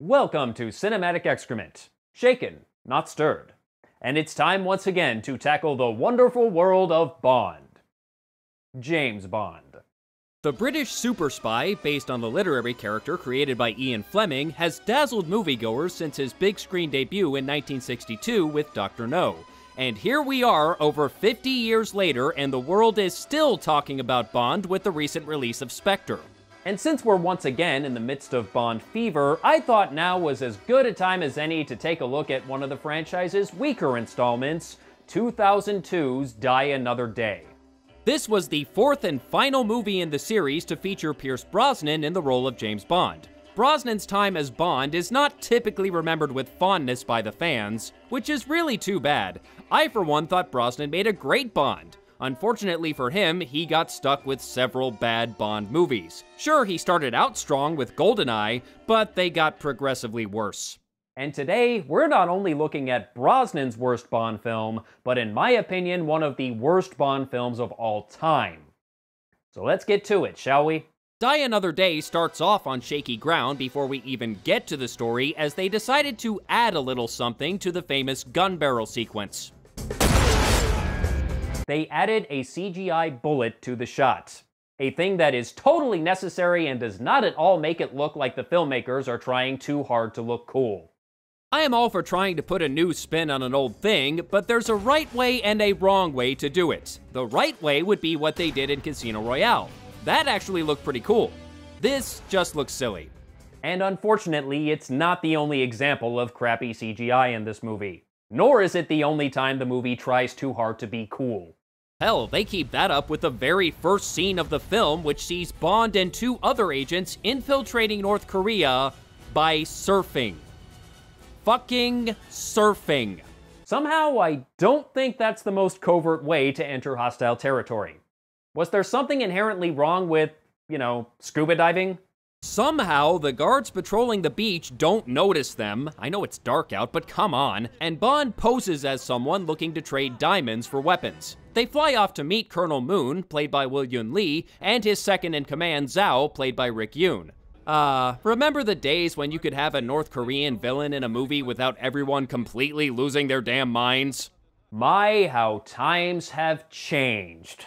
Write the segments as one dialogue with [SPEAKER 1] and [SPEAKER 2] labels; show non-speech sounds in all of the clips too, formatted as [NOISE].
[SPEAKER 1] Welcome to Cinematic Excrement. Shaken, not stirred. And it's time once again to tackle the wonderful world of Bond. James Bond.
[SPEAKER 2] The British super spy, based on the literary character created by Ian Fleming, has dazzled moviegoers since his big screen debut in 1962 with Dr. No. And here we are, over 50 years later, and the world is still talking about Bond with the recent release of Spectre.
[SPEAKER 1] And since we're once again in the midst of Bond fever, I thought now was as good a time as any to take a look at one of the franchise's weaker installments, 2002's Die Another Day.
[SPEAKER 2] This was the fourth and final movie in the series to feature Pierce Brosnan in the role of James Bond. Brosnan's time as Bond is not typically remembered with fondness by the fans, which is really too bad. I, for one, thought Brosnan made a great Bond. Unfortunately for him, he got stuck with several bad Bond movies. Sure, he started out strong with GoldenEye, but they got progressively worse.
[SPEAKER 1] And today, we're not only looking at Brosnan's worst Bond film, but in my opinion, one of the worst Bond films of all time. So let's get to it, shall we?
[SPEAKER 2] Die Another Day starts off on shaky ground before we even get to the story, as they decided to add a little something to the famous gun barrel sequence.
[SPEAKER 1] They added a CGI bullet to the shot. A thing that is totally necessary and does not at all make it look like the filmmakers are trying too hard to look cool.
[SPEAKER 2] I am all for trying to put a new spin on an old thing, but there's a right way and a wrong way to do it. The right way would be what they did in Casino Royale. That actually looked pretty cool. This just looks silly.
[SPEAKER 1] And unfortunately, it's not the only example of crappy CGI in this movie. Nor is it the only time the movie tries too hard to be cool.
[SPEAKER 2] Hell, they keep that up with the very first scene of the film, which sees Bond and two other agents infiltrating North Korea by surfing. Fucking surfing.
[SPEAKER 1] Somehow, I don't think that's the most covert way to enter hostile territory. Was there something inherently wrong with, you know, scuba diving?
[SPEAKER 2] Somehow, the guards patrolling the beach don't notice them. I know it's dark out, but come on. And Bond poses as someone looking to trade diamonds for weapons. They fly off to meet Colonel Moon, played by Will Yun Lee, and his second in command, Zhao, played by Rick Yune. Uh, remember the days when you could have a North Korean villain in a movie without everyone completely losing their damn minds?
[SPEAKER 1] My, how times have changed.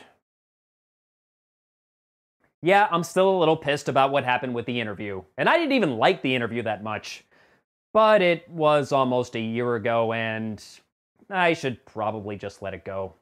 [SPEAKER 1] Yeah, I'm still a little pissed about what happened with the interview. And I didn't even like the interview that much. But it was almost a year ago, and I should probably just let it go.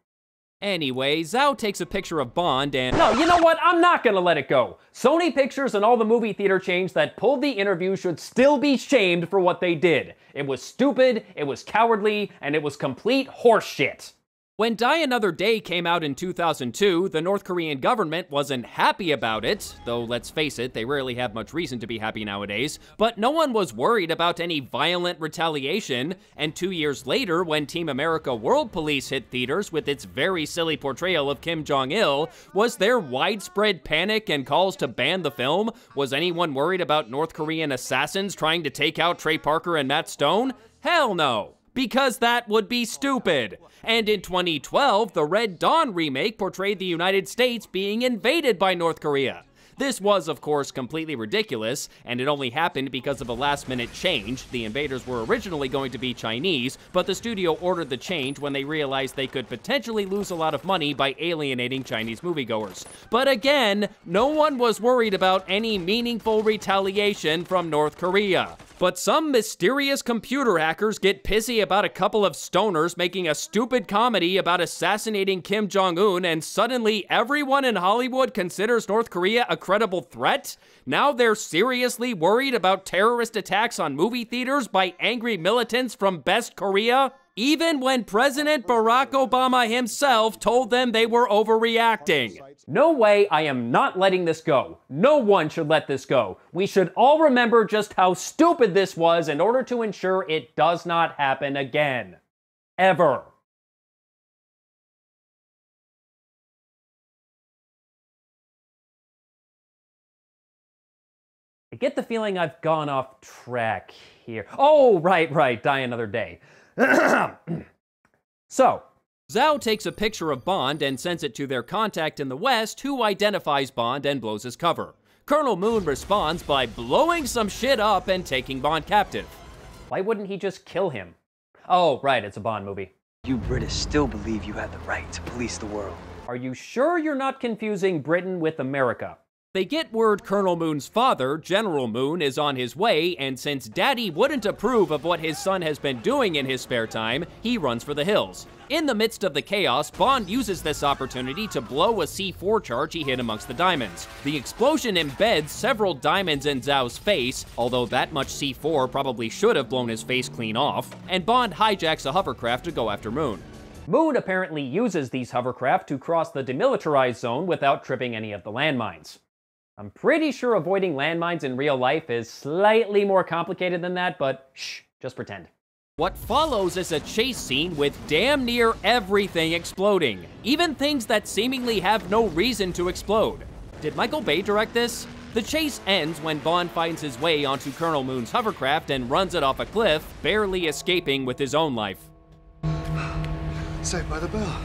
[SPEAKER 2] Anyway, Zhao takes a picture of Bond and-
[SPEAKER 1] No, you know what? I'm not gonna let it go. Sony Pictures and all the movie theater chains that pulled the interview should still be shamed for what they did. It was stupid, it was cowardly, and it was complete horseshit.
[SPEAKER 2] When Die Another Day came out in 2002, the North Korean government wasn't happy about it, though let's face it, they rarely have much reason to be happy nowadays, but no one was worried about any violent retaliation, and two years later, when Team America World Police hit theaters with its very silly portrayal of Kim Jong-il, was there widespread panic and calls to ban the film? Was anyone worried about North Korean assassins trying to take out Trey Parker and Matt Stone? Hell no! Because that would be stupid. And in 2012, the Red Dawn remake portrayed the United States being invaded by North Korea. This was, of course, completely ridiculous, and it only happened because of a last minute change. The invaders were originally going to be Chinese, but the studio ordered the change when they realized they could potentially lose a lot of money by alienating Chinese moviegoers. But again, no one was worried about any meaningful retaliation from North Korea. But some mysterious computer hackers get pissy about a couple of stoners making a stupid comedy about assassinating Kim Jong un, and suddenly everyone in Hollywood considers North Korea a credible threat? Now they're seriously worried about terrorist attacks on movie theaters by angry militants from Best Korea? Even when President Barack Obama himself told them they were overreacting.
[SPEAKER 1] No way, I am not letting this go. No one should let this go. We should all remember just how stupid this was in order to ensure it does not happen again. Ever. I get the feeling I've gone off track here. Oh, right, right, die another day. [CLEARS THROAT] so,
[SPEAKER 2] Zhao takes a picture of Bond and sends it to their contact in the West, who identifies Bond and blows his cover. Colonel Moon responds by blowing some shit up and taking Bond captive.
[SPEAKER 1] Why wouldn't he just kill him? Oh, right, it's a Bond movie.
[SPEAKER 3] You British still believe you have the right to police the world.
[SPEAKER 1] Are you sure you're not confusing Britain with America?
[SPEAKER 2] They get word Colonel Moon's father, General Moon, is on his way, and since Daddy wouldn't approve of what his son has been doing in his spare time, he runs for the hills. In the midst of the chaos, Bond uses this opportunity to blow a C4 charge he hid amongst the diamonds. The explosion embeds several diamonds in Zhao's face, although that much C4 probably should have blown his face clean off, and Bond hijacks a hovercraft to go after Moon.
[SPEAKER 1] Moon apparently uses these hovercraft to cross the demilitarized zone without tripping any of the landmines. I'm pretty sure avoiding landmines in real life is slightly more complicated than that, but shh, just pretend.
[SPEAKER 2] What follows is a chase scene with damn near everything exploding, even things that seemingly have no reason to explode. Did Michael Bay direct this? The chase ends when Bond finds his way onto Colonel Moon's hovercraft and runs it off a cliff, barely escaping with his own life.
[SPEAKER 4] Saved by the bell.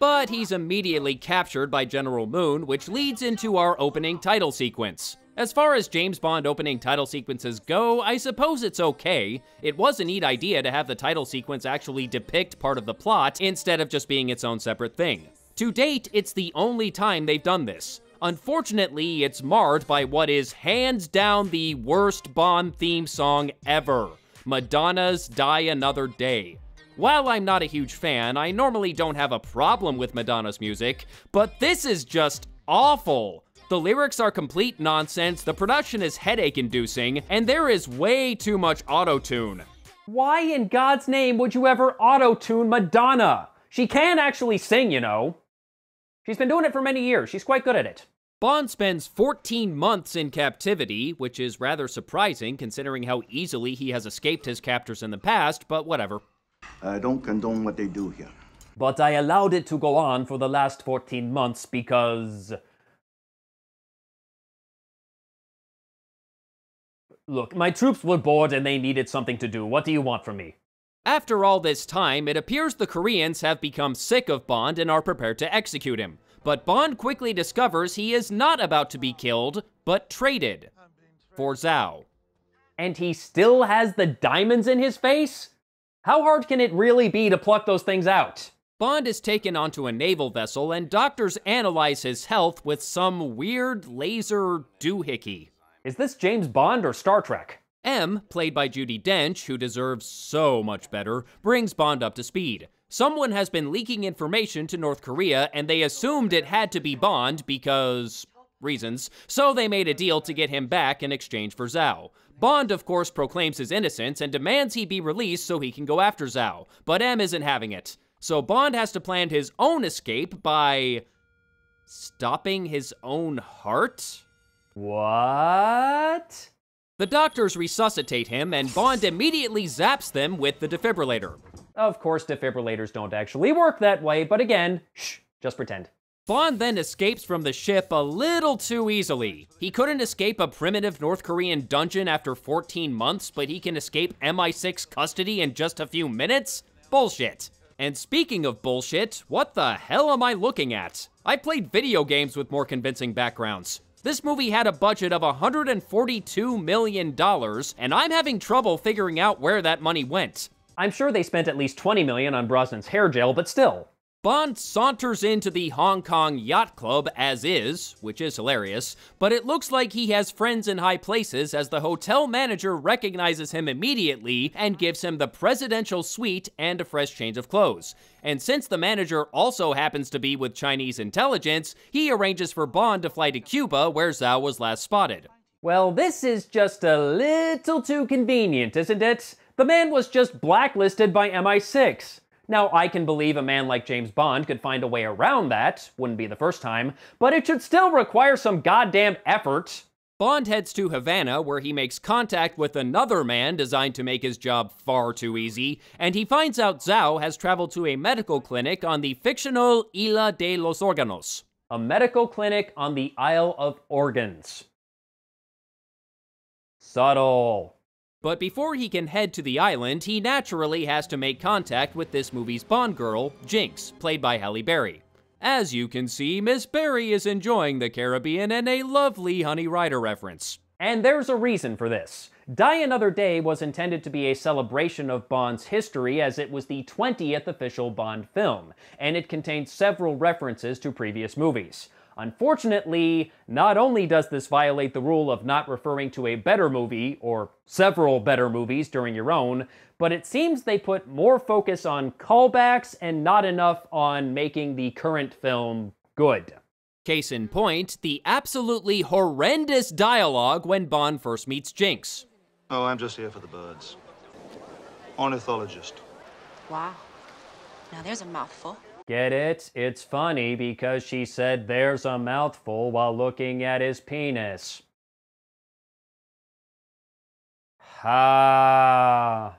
[SPEAKER 2] But he's immediately captured by General Moon, which leads into our opening title sequence. As far as James Bond opening title sequences go, I suppose it's okay. It was a neat idea to have the title sequence actually depict part of the plot instead of just being its own separate thing. To date, it's the only time they've done this. Unfortunately, it's marred by what is hands down the worst Bond theme song ever Madonna's Die Another Day. While I'm not a huge fan, I normally don't have a problem with Madonna's music, but this is just awful. The lyrics are complete nonsense, the production is headache inducing, and there is way too much auto tune.
[SPEAKER 1] Why in God's name would you ever auto tune Madonna? She can actually sing, you know. She's been doing it for many years, she's quite good at it.
[SPEAKER 2] Bond spends 14 months in captivity, which is rather surprising considering how easily he has escaped his captors in the past, but whatever.
[SPEAKER 4] I don't condone what they do here.
[SPEAKER 1] But I allowed it to go on for the last 14 months because. Look, my troops were bored and they needed something to do. What do you want from me?
[SPEAKER 2] After all this time, it appears the Koreans have become sick of Bond and are prepared to execute him. But Bond quickly discovers he is not about to be killed, but traded. For Zhao.
[SPEAKER 1] And he still has the diamonds in his face? How hard can it really be to pluck those things out?
[SPEAKER 2] Bond is taken onto a naval vessel, and doctors analyze his health with some weird laser doohickey.
[SPEAKER 1] Is this James Bond or Star Trek?
[SPEAKER 2] M, played by Judi Dench, who deserves so much better, brings Bond up to speed. Someone has been leaking information to North Korea, and they assumed it had to be Bond because reasons, so they made a deal to get him back in exchange for Zhao. Bond, of course, proclaims his innocence and demands he be released so he can go after Zhao, but M isn't having it. So Bond has to plan his own escape by. stopping his own heart?
[SPEAKER 1] What?
[SPEAKER 2] The doctors resuscitate him, and Bond immediately zaps them with the defibrillator.
[SPEAKER 1] Of course, defibrillators don't actually work that way, but again, shh, just pretend.
[SPEAKER 2] Bond then escapes from the ship a little too easily. He couldn't escape a primitive North Korean dungeon after 14 months, but he can escape MI6 custody in just a few minutes? Bullshit. And speaking of bullshit, what the hell am I looking at? I played video games with more convincing backgrounds. This movie had a budget of $142 million, and I'm having trouble figuring out where that money went.
[SPEAKER 1] I'm sure they spent at least 20 million on Brosnan's hair gel, but still.
[SPEAKER 2] Bond saunters into the Hong Kong Yacht Club as is, which is hilarious, but it looks like he has friends in high places as the hotel manager recognizes him immediately and gives him the presidential suite and a fresh change of clothes. And since the manager also happens to be with Chinese intelligence, he arranges for Bond to fly to Cuba where Zhao was last spotted.
[SPEAKER 1] Well, this is just a little too convenient, isn't it? The man was just blacklisted by MI6. Now, I can believe a man like James Bond could find a way around that, wouldn't be the first time, but it should still require some goddamn effort.
[SPEAKER 2] Bond heads to Havana, where he makes contact with another man designed to make his job far too easy, and he finds out Zhao has traveled to a medical clinic on the fictional Isla de los Órganos.
[SPEAKER 1] A medical clinic on the Isle of Organs. Subtle.
[SPEAKER 2] But before he can head to the island, he naturally has to make contact with this movie's Bond girl, Jinx, played by Halle Berry. As you can see, Miss Berry is enjoying the Caribbean and a lovely Honey Rider reference.
[SPEAKER 1] And there's a reason for this. Die Another Day was intended to be a celebration of Bond's history as it was the 20th official Bond film, and it contained several references to previous movies. Unfortunately, not only does this violate the rule of not referring to a better movie, or several better movies during your own, but it seems they put more focus on callbacks and not enough on making the current film good.
[SPEAKER 2] Case in point, the absolutely horrendous dialogue when Bond first meets Jinx.
[SPEAKER 5] Oh, I'm just here for the birds. Ornithologist.
[SPEAKER 6] Wow. Now there's a mouthful.
[SPEAKER 1] Get it? It's funny because she said there's a mouthful while looking at his penis. Ha.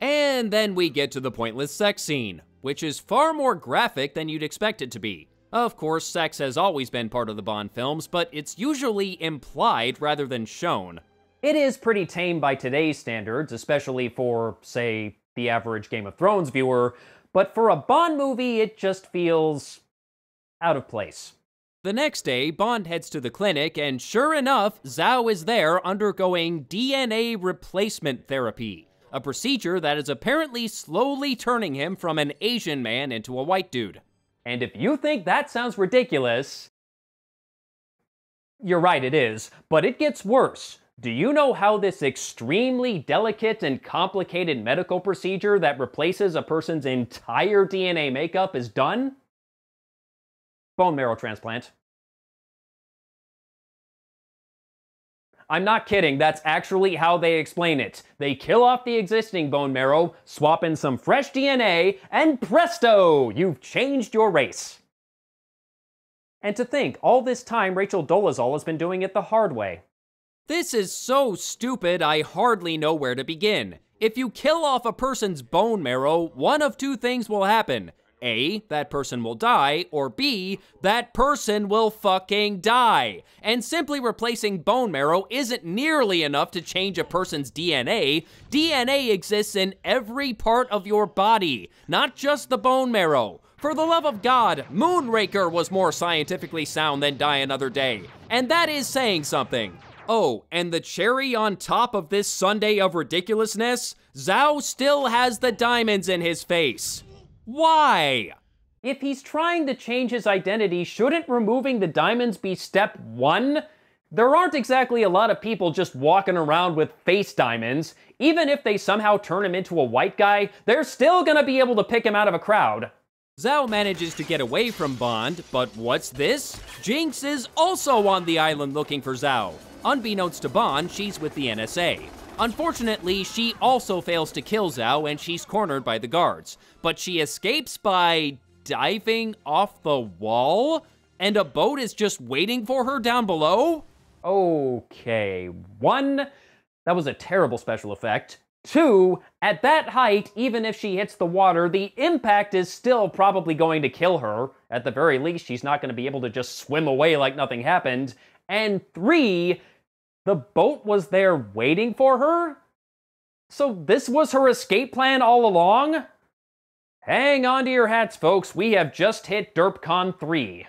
[SPEAKER 2] And then we get to the pointless sex scene, which is far more graphic than you'd expect it to be. Of course, sex has always been part of the Bond films, but it's usually implied rather than shown.
[SPEAKER 1] It is pretty tame by today's standards, especially for, say, the average Game of Thrones viewer, but for a Bond movie, it just feels out of place.
[SPEAKER 2] The next day, Bond heads to the clinic, and sure enough, Zhao is there undergoing DNA replacement therapy, a procedure that is apparently slowly turning him from an Asian man into a white dude.
[SPEAKER 1] And if you think that sounds ridiculous, you're right, it is, but it gets worse. Do you know how this extremely delicate and complicated medical procedure that replaces a person's entire DNA makeup is done? Bone marrow transplant. I'm not kidding, that's actually how they explain it. They kill off the existing bone marrow, swap in some fresh DNA, and presto! You've changed your race. And to think, all this time Rachel Dolezal has been doing it the hard way.
[SPEAKER 2] This is so stupid, I hardly know where to begin. If you kill off a person's bone marrow, one of two things will happen. A, that person will die, or B, that person will fucking die. And simply replacing bone marrow isn't nearly enough to change a person's DNA. DNA exists in every part of your body, not just the bone marrow. For the love of God, Moonraker was more scientifically sound than Die Another Day. And that is saying something. Oh, and the cherry on top of this sundae of ridiculousness? Zhao still has the diamonds in his face. Why?
[SPEAKER 1] If he's trying to change his identity, shouldn't removing the diamonds be step one? There aren't exactly a lot of people just walking around with face diamonds. Even if they somehow turn him into a white guy, they're still gonna be able to pick him out of a crowd.
[SPEAKER 2] Zhao manages to get away from Bond, but what's this? Jinx is also on the island looking for Zhao. Unbeknownst to Bond, she's with the NSA. Unfortunately, she also fails to kill Zhao and she's cornered by the guards. But she escapes by diving off the wall? And a boat is just waiting for her down below?
[SPEAKER 1] Okay, one, that was a terrible special effect. Two, at that height, even if she hits the water, the impact is still probably going to kill her. At the very least, she's not going to be able to just swim away like nothing happened. And three, the boat was there waiting for her? So this was her escape plan all along? Hang on to your hats, folks. We have just hit DerpCon 3.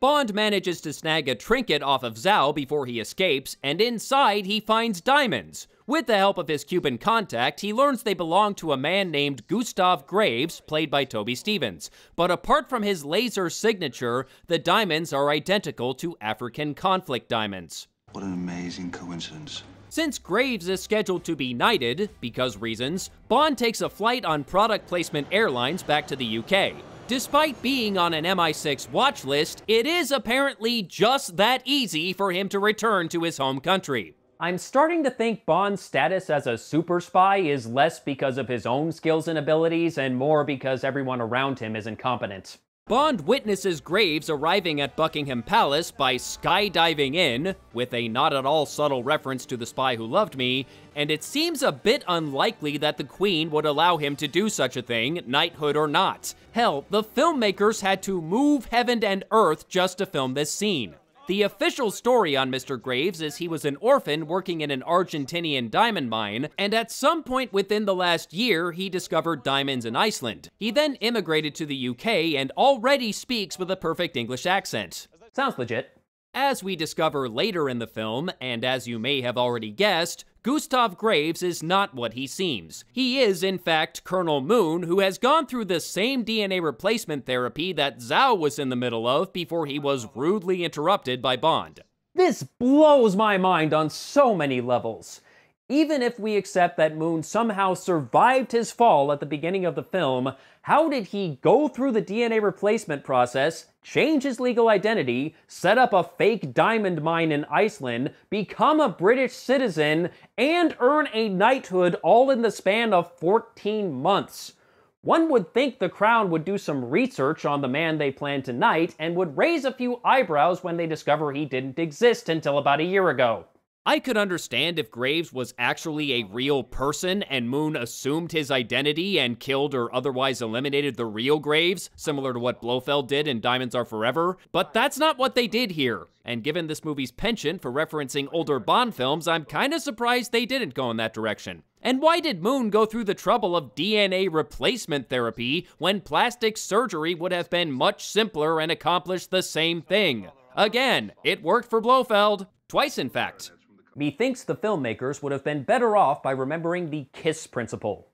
[SPEAKER 2] Bond manages to snag a trinket off of Zhao before he escapes, and inside he finds diamonds. With the help of his Cuban contact, he learns they belong to a man named Gustav Graves, played by Toby Stephens. But apart from his laser signature, the diamonds are identical to African conflict diamonds.
[SPEAKER 5] What an amazing coincidence.
[SPEAKER 2] Since Graves is scheduled to be knighted, because reasons, Bond takes a flight on product placement airlines back to the UK. Despite being on an MI6 watch list, it is apparently just that easy for him to return to his home country.
[SPEAKER 1] I'm starting to think Bond's status as a super spy is less because of his own skills and abilities and more because everyone around him is incompetent.
[SPEAKER 2] Bond witnesses Graves arriving at Buckingham Palace by skydiving in, with a not at all subtle reference to The Spy Who Loved Me, and it seems a bit unlikely that the Queen would allow him to do such a thing, knighthood or not. Hell, the filmmakers had to move heaven and earth just to film this scene. The official story on Mr. Graves is he was an orphan working in an Argentinian diamond mine, and at some point within the last year, he discovered diamonds in Iceland. He then immigrated to the UK and already speaks with a perfect English accent.
[SPEAKER 1] Sounds legit.
[SPEAKER 2] As we discover later in the film, and as you may have already guessed, Gustav Graves is not what he seems. He is, in fact, Colonel Moon, who has gone through the same DNA replacement therapy that Zhao was in the middle of before he was rudely interrupted by Bond.
[SPEAKER 1] This blows my mind on so many levels. Even if we accept that Moon somehow survived his fall at the beginning of the film, how did he go through the DNA replacement process, change his legal identity, set up a fake diamond mine in Iceland, become a British citizen, and earn a knighthood all in the span of 14 months? One would think the Crown would do some research on the man they plan to knight and would raise a few eyebrows when they discover he didn't exist until about a year ago.
[SPEAKER 2] I could understand if Graves was actually a real person and Moon assumed his identity and killed or otherwise eliminated the real Graves, similar to what Blofeld did in Diamonds Are Forever, but that's not what they did here. And given this movie's penchant for referencing older Bond films, I'm kinda surprised they didn't go in that direction. And why did Moon go through the trouble of DNA replacement therapy when plastic surgery would have been much simpler and accomplished the same thing? Again, it worked for Blofeld. Twice, in fact.
[SPEAKER 1] Methinks the filmmakers would have been better off by remembering the KISS principle.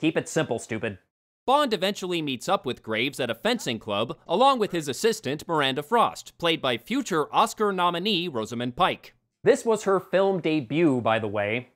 [SPEAKER 1] Keep it simple, stupid.
[SPEAKER 2] Bond eventually meets up with Graves at a fencing club, along with his assistant, Miranda Frost, played by future Oscar nominee Rosamund Pike.
[SPEAKER 1] This was her film debut, by the way.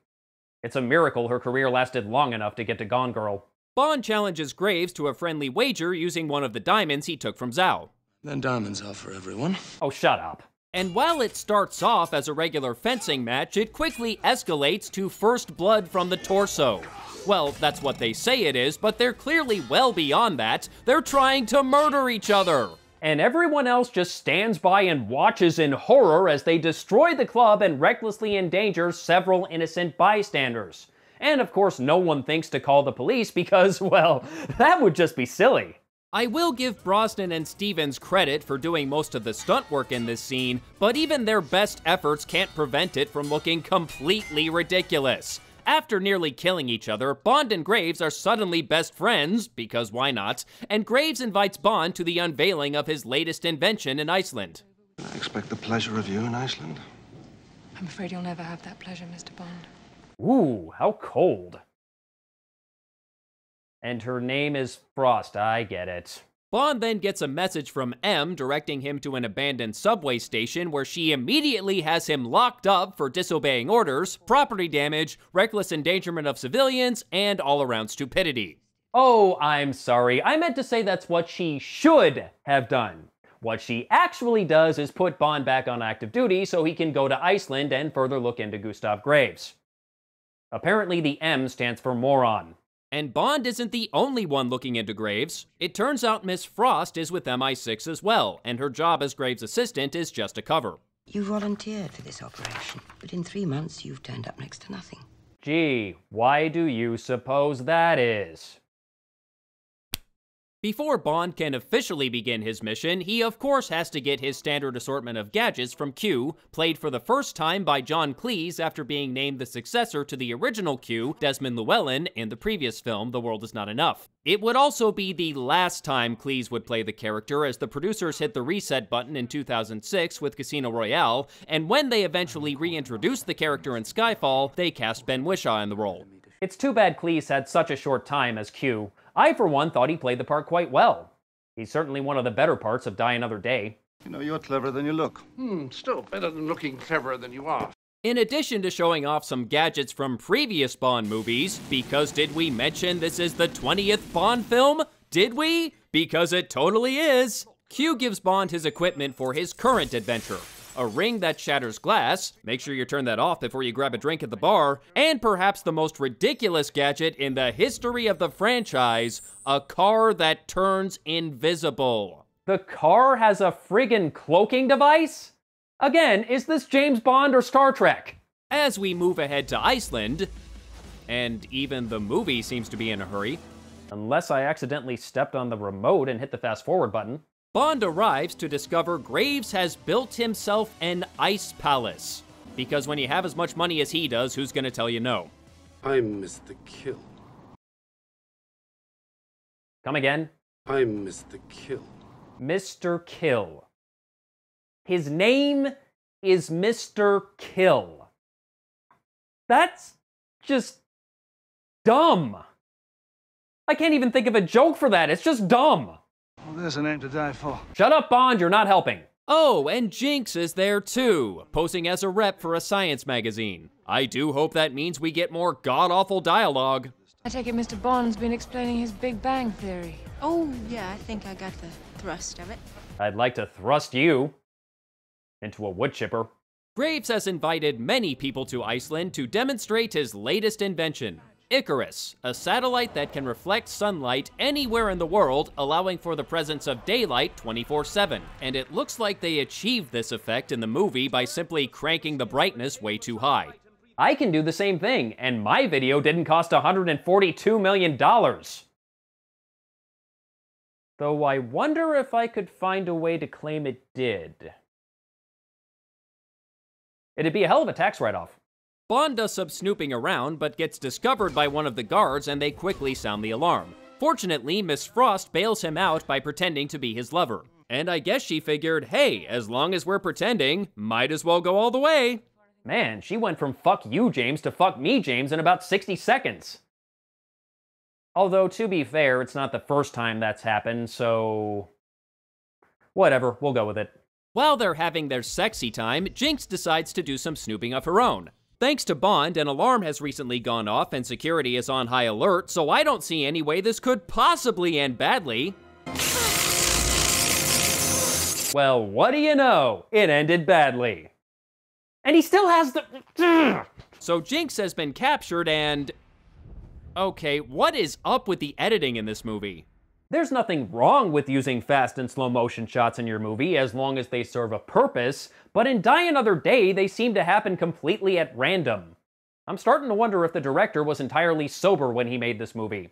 [SPEAKER 1] It's a miracle her career lasted long enough to get to Gone Girl.
[SPEAKER 2] Bond challenges Graves to a friendly wager using one of the diamonds he took from Zhao.
[SPEAKER 7] Then diamonds are for everyone.
[SPEAKER 1] Oh, shut up.
[SPEAKER 2] And while it starts off as a regular fencing match, it quickly escalates to first blood from the torso. Well, that's what they say it is, but they're clearly well beyond that. They're trying to murder each other.
[SPEAKER 1] And everyone else just stands by and watches in horror as they destroy the club and recklessly endanger several innocent bystanders. And of course, no one thinks to call the police because, [LAUGHS] well, that would just be silly.
[SPEAKER 2] I will give Brosnan and Stephens credit for doing most of the stunt work in this scene, but even their best efforts can't prevent it from looking completely ridiculous. After nearly killing each other, Bond and Graves are suddenly best friends, because why not? And Graves invites Bond to the unveiling of his latest invention in Iceland.
[SPEAKER 7] I expect the pleasure of you in Iceland.
[SPEAKER 8] I'm afraid you'll never have that pleasure, Mr. Bond.
[SPEAKER 1] Ooh, how cold. And her name is Frost, I get it.
[SPEAKER 2] Bond then gets a message from M directing him to an abandoned subway station where she immediately has him locked up for disobeying orders, property damage, reckless endangerment of civilians, and all around stupidity.
[SPEAKER 1] Oh, I'm sorry. I meant to say that's what she should have done. What she actually does is put Bond back on active duty so he can go to Iceland and further look into Gustav Graves. Apparently, the M stands for moron.
[SPEAKER 2] And Bond isn't the only one looking into Graves. It turns out Miss Frost is with MI6 as well, and her job as Graves' assistant is just a cover.
[SPEAKER 9] You volunteered for this operation, but in three months you've turned up next to nothing.
[SPEAKER 1] Gee, why do you suppose that is?
[SPEAKER 2] Before Bond can officially begin his mission, he of course has to get his standard assortment of gadgets from Q, played for the first time by John Cleese after being named the successor to the original Q, Desmond Llewellyn, in the previous film, The World Is Not Enough. It would also be the last time Cleese would play the character as the producers hit the reset button in 2006 with Casino Royale, and when they eventually reintroduced the character in Skyfall, they cast Ben Whishaw in the role.
[SPEAKER 1] It's too bad Cleese had such a short time as Q. I, for one, thought he played the part quite well. He's certainly one of the better parts of Die Another Day.
[SPEAKER 5] You know, you're cleverer than you look.
[SPEAKER 10] Hmm, still better than looking cleverer than you are.
[SPEAKER 2] In addition to showing off some gadgets from previous Bond movies, because did we mention this is the 20th Bond film? Did we? Because it totally is. Q gives Bond his equipment for his current adventure, a ring that shatters glass, make sure you turn that off before you grab a drink at the bar, and perhaps the most ridiculous gadget in the history of the franchise, a car that turns invisible.
[SPEAKER 1] The car has a friggin' cloaking device? Again, is this James Bond or Star Trek?
[SPEAKER 2] As we move ahead to Iceland, and even the movie seems to be in a hurry.
[SPEAKER 1] Unless I accidentally stepped on the remote and hit the fast forward button.
[SPEAKER 2] Bond arrives to discover Graves has built himself an ice palace. Because when you have as much money as he does, who's gonna tell you no?
[SPEAKER 11] I'm Mr. Kill.
[SPEAKER 1] Come again?
[SPEAKER 11] I'm Mr. Kill.
[SPEAKER 1] Mr. Kill. His name is Mr. Kill. That's just dumb. I can't even think of a joke for that. It's just dumb.
[SPEAKER 12] Well, there's a name to die for.
[SPEAKER 1] Shut up, Bond. You're not helping.
[SPEAKER 2] Oh, and Jinx is there too, posing as a rep for a science magazine. I do hope that means we get more god awful dialogue.
[SPEAKER 8] I take it Mr. Bond's been explaining his Big Bang Theory.
[SPEAKER 6] Oh, yeah, I think I got the thrust of it.
[SPEAKER 1] I'd like to thrust you into a wood chipper.
[SPEAKER 2] Graves has invited many people to Iceland to demonstrate his latest invention, Icarus, a satellite that can reflect sunlight anywhere in the world, allowing for the presence of daylight 24 7. And it looks like they achieved this effect in the movie by simply cranking the brightness way too high.
[SPEAKER 1] I can do the same thing, and my video didn't cost $142 million. Though I wonder if I could find a way to claim it did. It'd be a hell of a tax write off.
[SPEAKER 2] Bond does some snooping around, but gets discovered by one of the guards and they quickly sound the alarm. Fortunately, Miss Frost bails him out by pretending to be his lover. And I guess she figured, hey, as long as we're pretending, might as well go all the way.
[SPEAKER 1] Man, she went from fuck you, James, to fuck me, James, in about 60 seconds. Although, to be fair, it's not the first time that's happened, so. Whatever, we'll go with it.
[SPEAKER 2] While they're having their sexy time, Jinx decides to do some snooping of her own. Thanks to Bond, an alarm has recently gone off and security is on high alert, so I don't see any way this could possibly end badly.
[SPEAKER 1] Well, what do you know? It ended badly. And he still has the.
[SPEAKER 2] So Jinx has been captured and. Okay, what is up with the editing in this movie?
[SPEAKER 1] There's nothing wrong with using fast and slow motion shots in your movie as long as they serve a purpose, but in Die Another Day, they seem to happen completely at random. I'm starting to wonder if the director was entirely sober when he made this movie.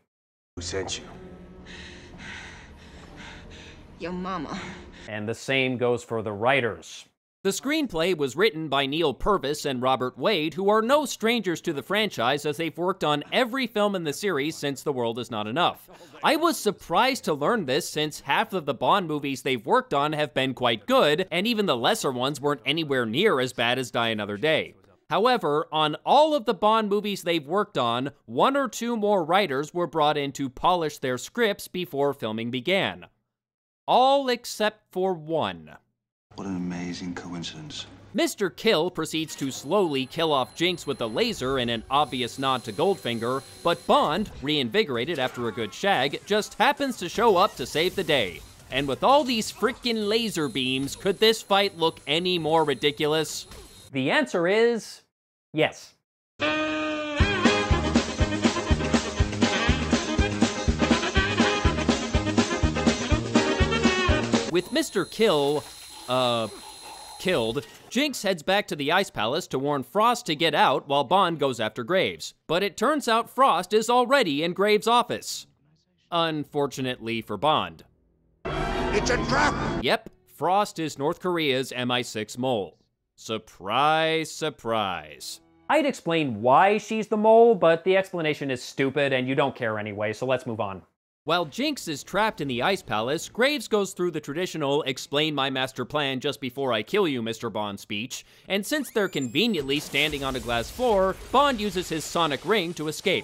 [SPEAKER 7] Who sent you?
[SPEAKER 6] Your mama.
[SPEAKER 1] And the same goes for the writers.
[SPEAKER 2] The screenplay was written by Neal Purvis and Robert Wade, who are no strangers to the franchise as they've worked on every film in the series since The World Is Not Enough. I was surprised to learn this since half of the Bond movies they've worked on have been quite good, and even the lesser ones weren't anywhere near as bad as Die Another Day. However, on all of the Bond movies they've worked on, one or two more writers were brought in to polish their scripts before filming began. All except for one.
[SPEAKER 5] What an amazing coincidence.
[SPEAKER 2] Mr. Kill proceeds to slowly kill off Jinx with a laser in an obvious nod to Goldfinger, but Bond, reinvigorated after a good shag, just happens to show up to save the day. And with all these frickin' laser beams, could this fight look any more ridiculous?
[SPEAKER 1] The answer is yes.
[SPEAKER 2] With Mr. Kill, uh, killed, Jinx heads back to the Ice Palace to warn Frost to get out while Bond goes after Graves. But it turns out Frost is already in Graves' office. Unfortunately for Bond.
[SPEAKER 10] It's a trap!
[SPEAKER 2] Yep, Frost is North Korea's MI6 mole. Surprise, surprise.
[SPEAKER 1] I'd explain why she's the mole, but the explanation is stupid and you don't care anyway, so let's move on.
[SPEAKER 2] While Jinx is trapped in the Ice Palace, Graves goes through the traditional explain my master plan just before I kill you, Mr. Bond speech, and since they're conveniently standing on a glass floor, Bond uses his sonic ring to escape.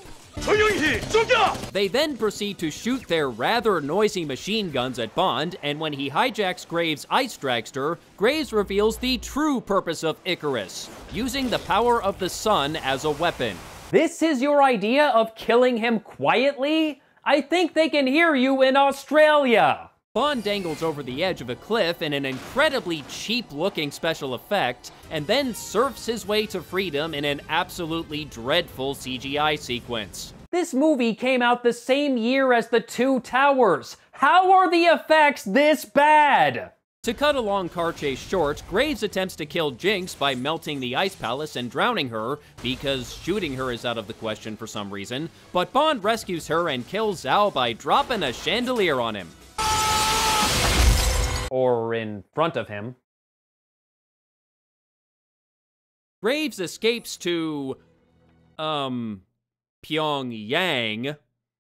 [SPEAKER 2] They then proceed to shoot their rather noisy machine guns at Bond, and when he hijacks Graves' ice dragster, Graves reveals the true purpose of Icarus, using the power of the sun as a weapon.
[SPEAKER 1] This is your idea of killing him quietly? I think they can hear you in Australia.
[SPEAKER 2] Bond dangles over the edge of a cliff in an incredibly cheap looking special effect, and then surfs his way to freedom in an absolutely dreadful CGI sequence.
[SPEAKER 1] This movie came out the same year as The Two Towers. How are the effects this bad?
[SPEAKER 2] To cut a long car chase short, Graves attempts to kill Jinx by melting the Ice Palace and drowning her, because shooting her is out of the question for some reason, but Bond rescues her and kills Zhao by dropping a chandelier on him.
[SPEAKER 1] Or in front of him.
[SPEAKER 2] Graves escapes to. um. Pyongyang.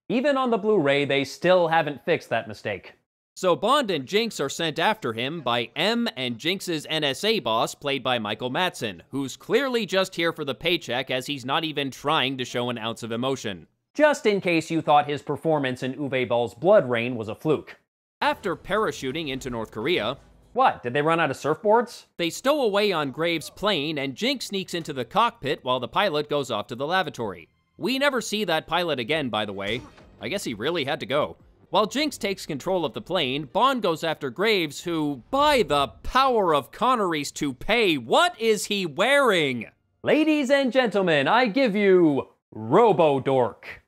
[SPEAKER 1] Even on the Blu ray, they still haven't fixed that mistake.
[SPEAKER 2] So Bond and Jinx are sent after him by M and Jinx's NSA boss, played by Michael Madsen, who's clearly just here for the paycheck as he's not even trying to show an ounce of emotion.
[SPEAKER 1] Just in case you thought his performance in Uwe Boll's BloodRayne was a fluke.
[SPEAKER 2] After parachuting into North Korea,
[SPEAKER 1] what? Did they run out of surfboards?
[SPEAKER 2] They stow away on Graves' plane, and Jinx sneaks into the cockpit while the pilot goes off to the lavatory. We never see that pilot again, by the way. I guess he really had to go. While Jinx takes control of the plane, Bond goes after Graves, who, by the power of Connery's toupee, what is he wearing?
[SPEAKER 1] Ladies and gentlemen, I give you Robo-Dork.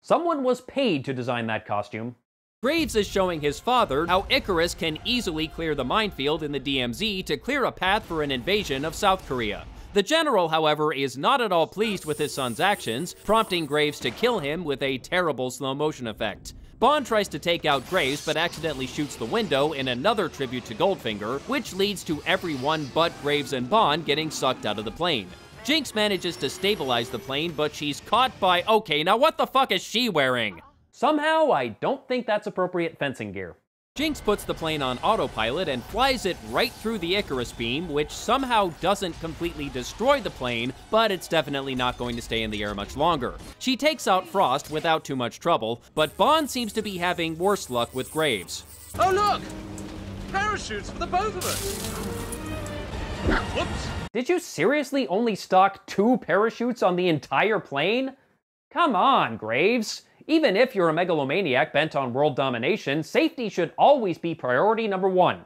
[SPEAKER 1] Someone was paid to design that costume.
[SPEAKER 2] Graves is showing his father how Icarus can easily clear the minefield in the DMZ to clear a path for an invasion of South Korea. The general, however, is not at all pleased with his son's actions, prompting Graves to kill him with a terrible slow motion effect. Bond tries to take out Graves, but accidentally shoots the window in another tribute to Goldfinger, which leads to everyone but Graves and Bond getting sucked out of the plane. Jinx manages to stabilize the plane, but she's caught by. Okay, now what the fuck is she wearing?
[SPEAKER 1] Somehow, I don't think that's appropriate fencing gear.
[SPEAKER 2] Jinx puts the plane on autopilot and flies it right through the Icarus beam, which somehow doesn't completely destroy the plane, but it's definitely not going to stay in the air much longer. She takes out Frost without too much trouble, but Bond seems to be having worse luck with Graves.
[SPEAKER 13] Oh look! Parachutes for the both of us! Whoops!
[SPEAKER 1] Did you seriously only stock two parachutes on the entire plane? Come on, Graves. Even if you're a megalomaniac bent on world domination, safety should always be priority number one.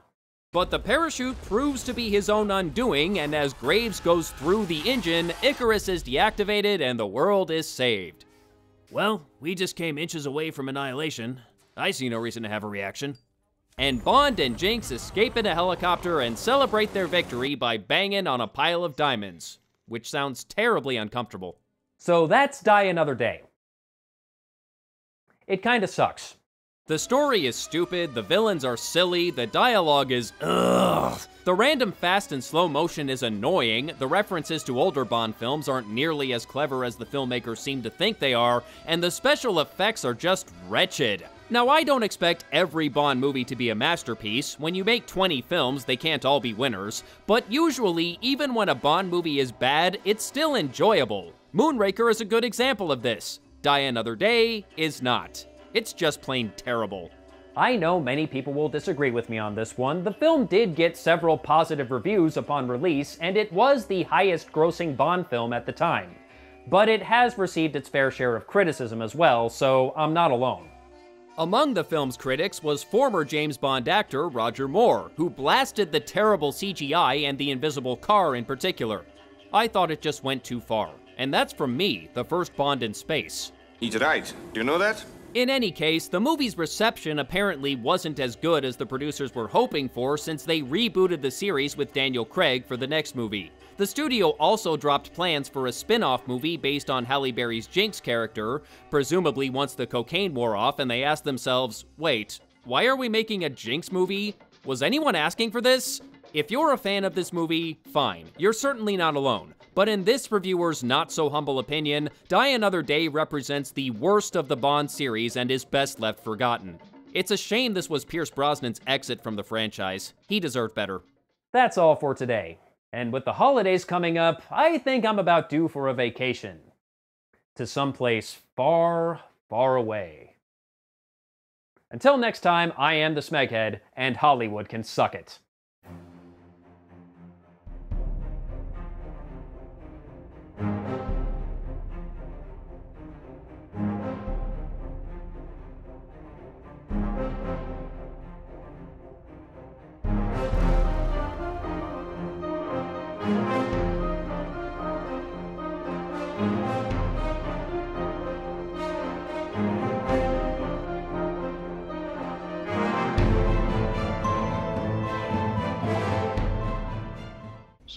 [SPEAKER 2] But the parachute proves to be his own undoing, and as Graves goes through the engine, Icarus is deactivated and the world is saved. Well, we just came inches away from annihilation. I see no reason to have a reaction. And Bond and Jinx escape in a helicopter and celebrate their victory by banging on a pile of diamonds, which sounds terribly uncomfortable.
[SPEAKER 1] So that's Die Another Day it kind of sucks.
[SPEAKER 2] The story is stupid, the villains are silly, the dialogue is ugh. The random fast and slow motion is annoying, the references to older Bond films aren't nearly as clever as the filmmakers seem to think they are, and the special effects are just wretched. Now, I don't expect every Bond movie to be a masterpiece. When you make 20 films, they can't all be winners. But usually, even when a Bond movie is bad, it's still enjoyable. Moonraker is a good example of this. Die Another Day is not. It's just plain terrible.
[SPEAKER 1] I know many people will disagree with me on this one. The film did get several positive reviews upon release, and it was the highest grossing Bond film at the time. But it has received its fair share of criticism as well, so I'm not alone.
[SPEAKER 2] Among the film's critics was former James Bond actor Roger Moore, who blasted the terrible CGI and the invisible car in particular. I thought it just went too far. And that's from me, the first Bond in space.
[SPEAKER 14] He's right. Do you know that?
[SPEAKER 2] In any case, the movie's reception apparently wasn't as good as the producers were hoping for since they rebooted the series with Daniel Craig for the next movie. The studio also dropped plans for a spin off movie based on Halle Berry's Jinx character, presumably once the cocaine wore off, and they asked themselves, wait, why are we making a Jinx movie? Was anyone asking for this? If you're a fan of this movie, fine. You're certainly not alone. But in this reviewer's not so humble opinion, Die Another Day represents the worst of the Bond series and is best left forgotten. It's a shame this was Pierce Brosnan's exit from the franchise. He deserved better.
[SPEAKER 1] That's all for today. And with the holidays coming up, I think I'm about due for a vacation. To someplace far, far away. Until next time, I am the Smeghead, and Hollywood can suck it.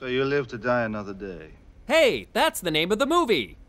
[SPEAKER 4] So you live to die another day.
[SPEAKER 2] Hey, that's the name of the movie!